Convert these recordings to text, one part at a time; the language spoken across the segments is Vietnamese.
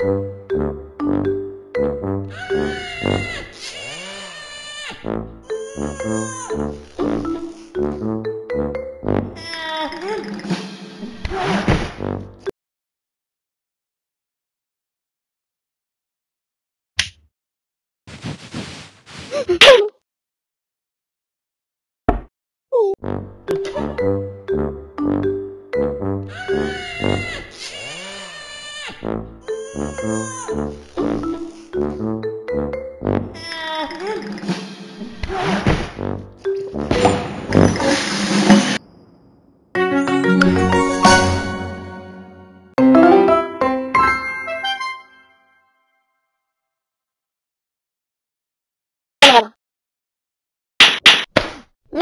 Mm-hmm.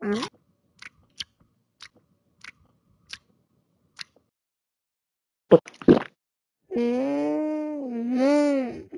Ừ. Ừ. Ừ. Ừ.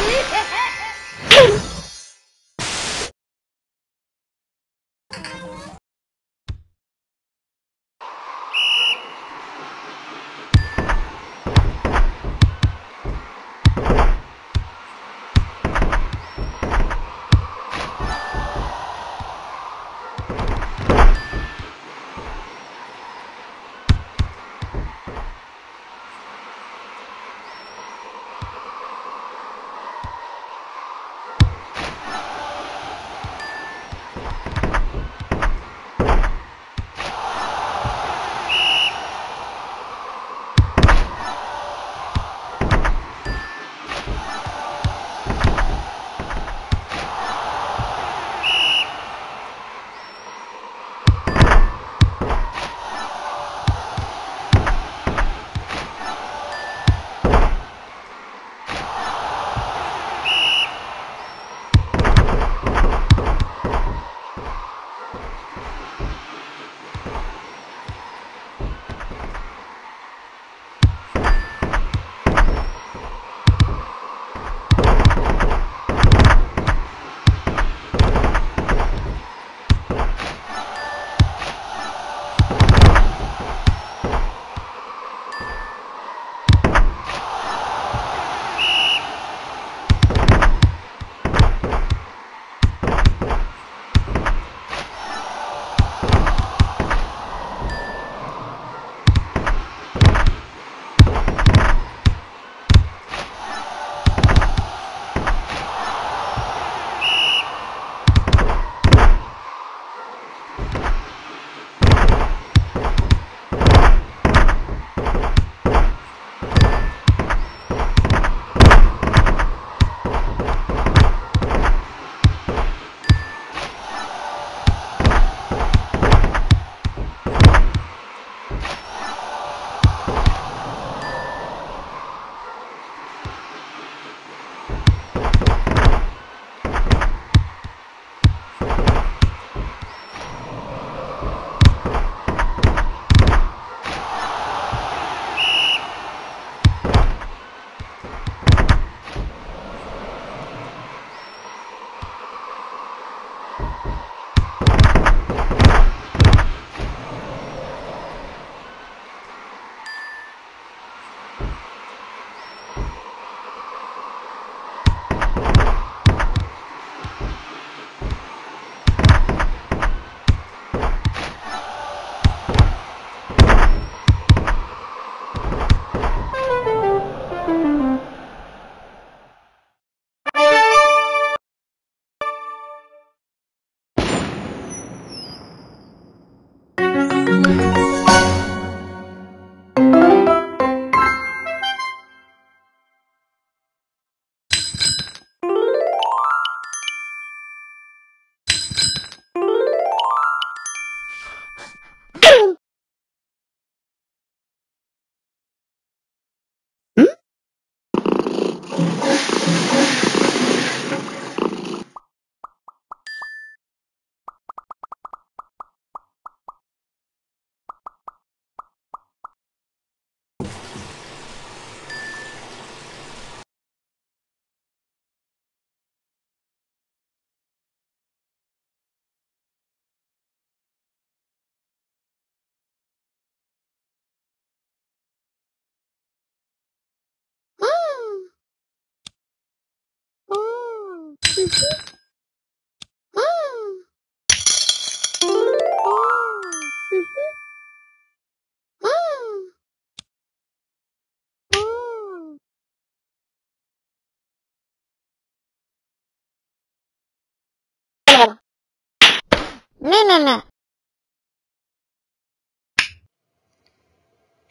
Nee, nee, nee.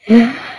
Yeah.